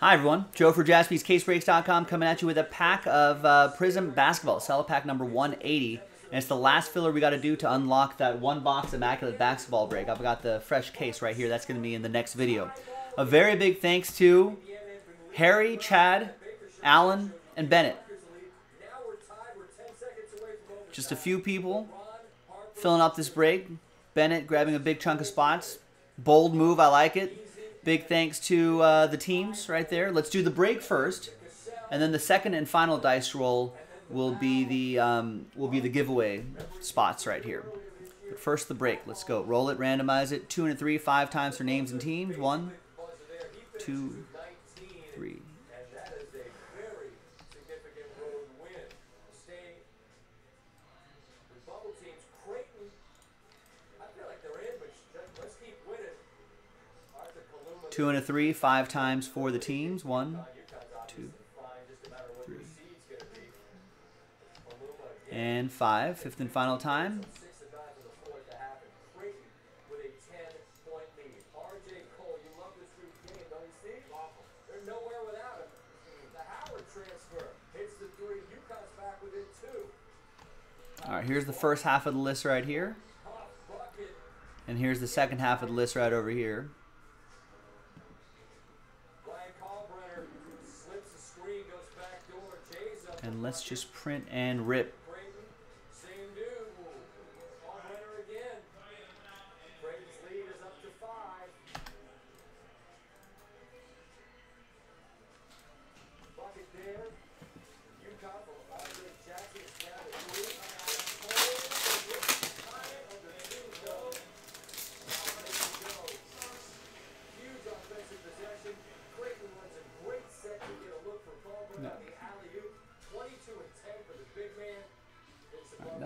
Hi, everyone. Joe for jaspyscasebreaks.com coming at you with a pack of uh, Prizm Basketball. Cello pack number 180. And it's the last filler we got to do to unlock that one box Immaculate Basketball break. I've got the fresh case right here. That's going to be in the next video. A very big thanks to Harry, Chad, Alan, and Bennett. Just a few people filling up this break. Bennett grabbing a big chunk of spots. Bold move. I like it. Big thanks to uh, the teams right there. Let's do the break first, and then the second and final dice roll will be the um, will be the giveaway spots right here. But first, the break. Let's go. Roll it, randomize it. Two and three, five times for names and teams. One, two, three. Two and a three, five times for the teams. One, two, three. And five, fifth and final time. All right, here's the first half of the list right here. And here's the second half of the list right over here. And let's just print and rip.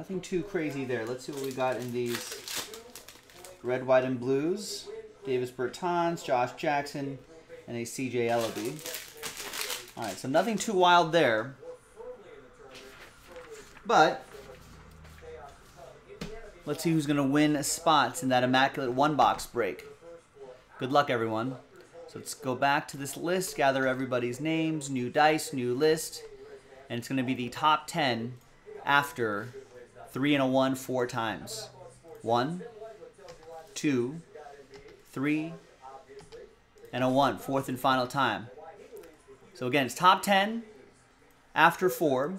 Nothing too crazy there. Let's see what we got in these red, white, and blues. Davis Bertans, Josh Jackson, and a CJ Elleby. All right, so nothing too wild there. But let's see who's going to win spots in that immaculate one box break. Good luck, everyone. So let's go back to this list, gather everybody's names, new dice, new list, and it's going to be the top 10 after Three and a one four times. One, two, three, and a one. Fourth and final time. So again, it's top 10 after four.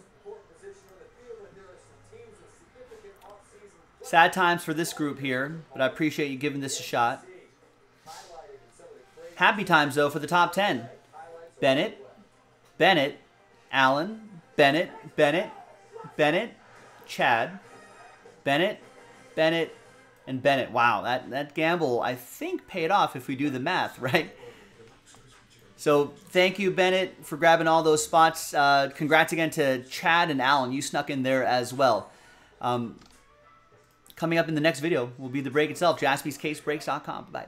Sad times for this group here, but I appreciate you giving this a shot. Happy times, though, for the top 10. Bennett, Bennett, Allen, Bennett, Bennett, Bennett, Chad, Bennett, Bennett, and Bennett. Wow, that, that gamble, I think, paid off if we do the math, right? So thank you, Bennett, for grabbing all those spots. Uh, congrats again to Chad and Alan. You snuck in there as well. Um, coming up in the next video will be the break itself, jaspyscasebreaks.com. Bye.